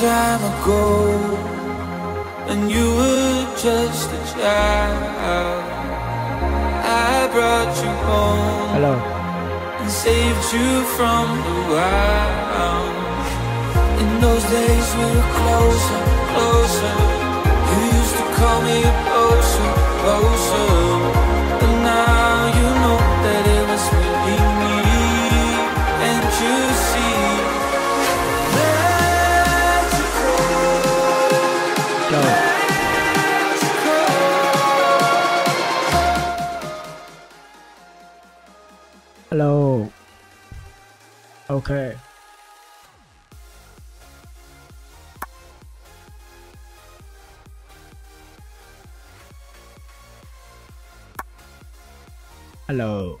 time ago, and you were just a child. I brought you home Hello. and saved you from the wild. In those days we were closer, closer. You used to call me closer, closer. Hello. Okay. Hello.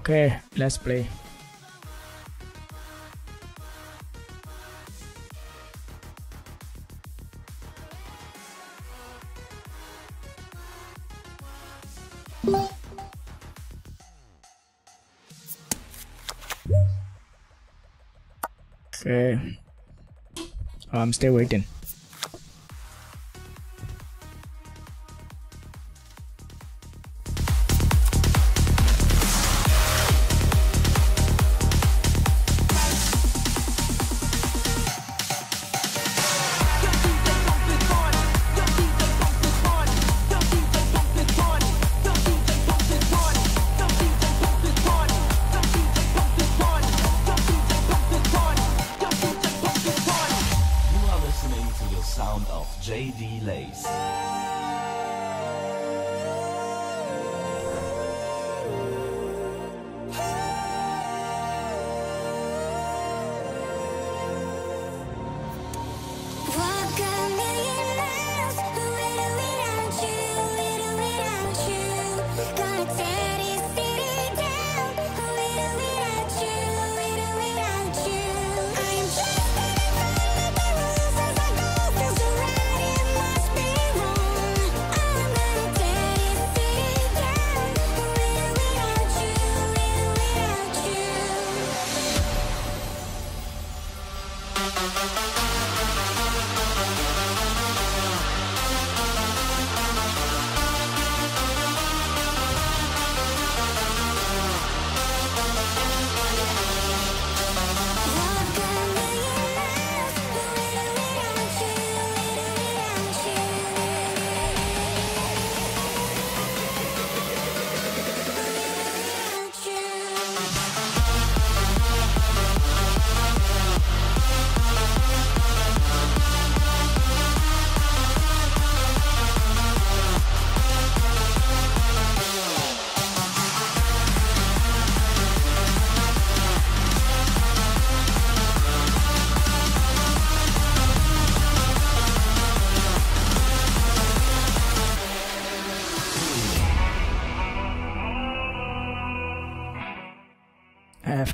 Okay, let's play. Okay. Um, I'm still waiting.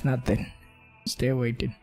nothing. Stay waiting.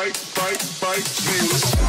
JD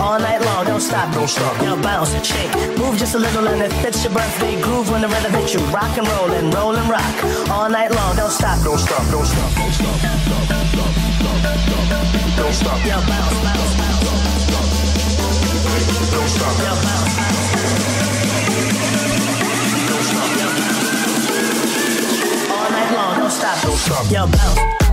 All night long, don't stop, don't stop. Now bounce, shake, move just a little and it fits your birthday groove when the rhythm hits you. Rock and roll and roll and rock. All night long, don't stop, don't stop, don't stop, don't stop, don't stop, don't stop, don't stop. Yo, bounce, bounce, bounce, don't stop. Now bounce, bounce. Don't stop. All night long, don't stop, don't stop. Yo, bounce.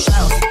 shout.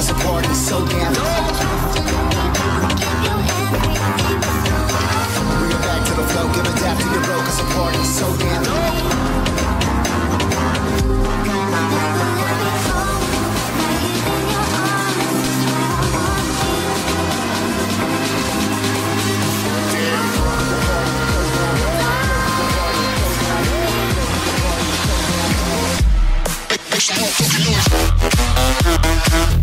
Cause the party's so damn Bring it back to the flow, give it to your road Cause the party's so damn Push out, push out.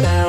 now.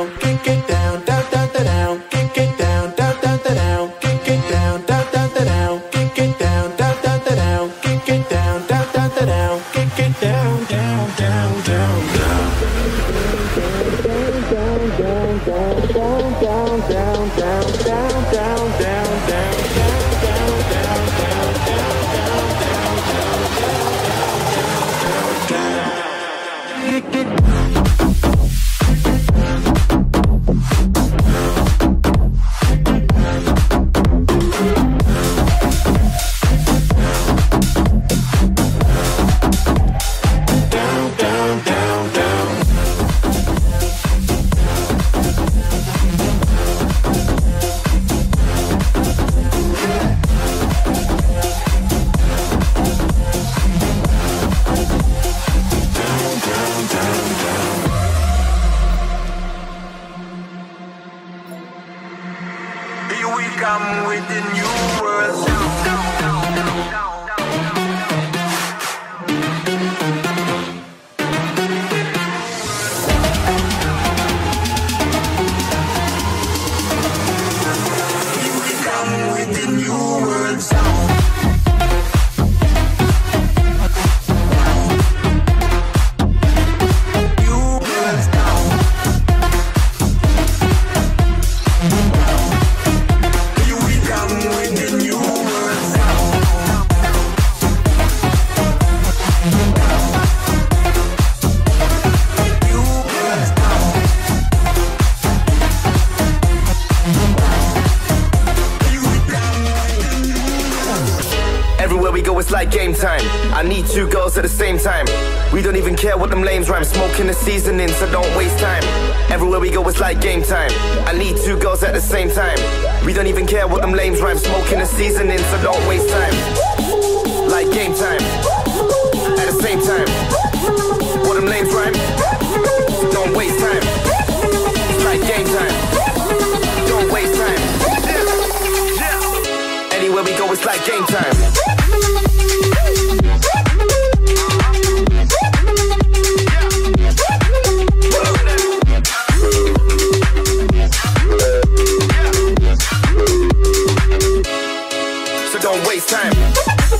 Don't waste time.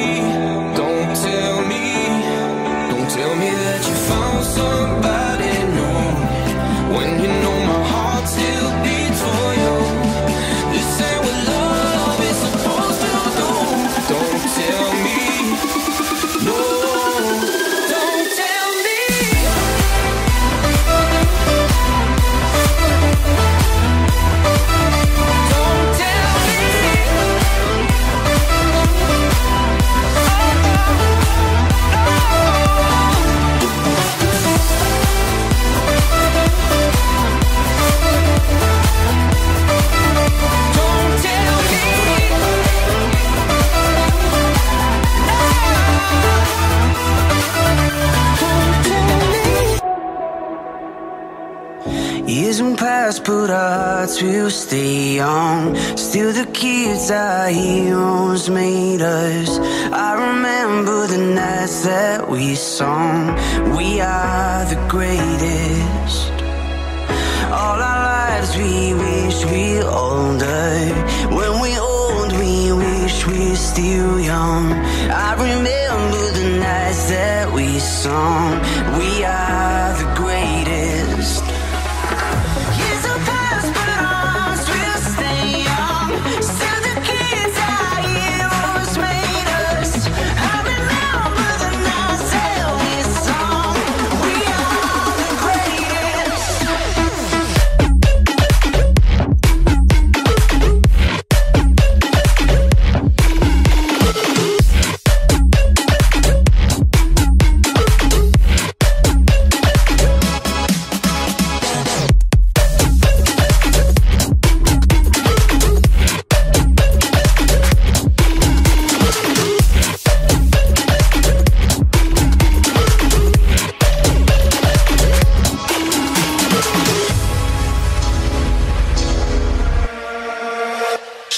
Years won't pass, but our hearts will stay young. Still, the kids our heroes made us. I remember the nights that we sung. We are the greatest. All our lives we wish we older. When we old, we wish we're still young. I remember the nights that we sung. We are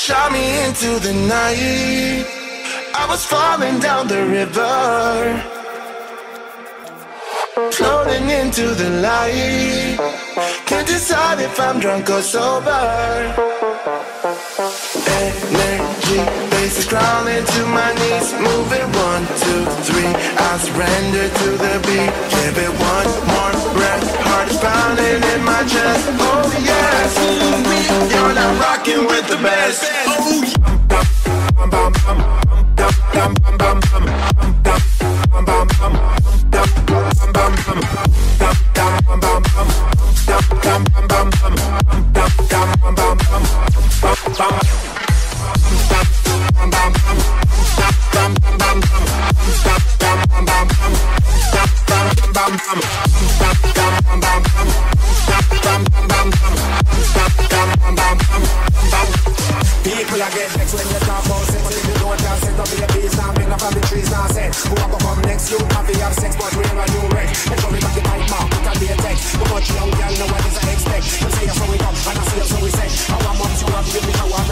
Shot me into the night. I was falling down the river. Floating into the light. Can't decide if I'm drunk or sober. Energy, bases crawling to my knees. Moving one, two, three. I surrender to the beat. Give it one more breath. Heart is pounding in my chest. Oh yes, you're not rocking with the best. Oh People are get you have? You have have much young girl, what is I expect You say so we and I see you so we say you have to me show of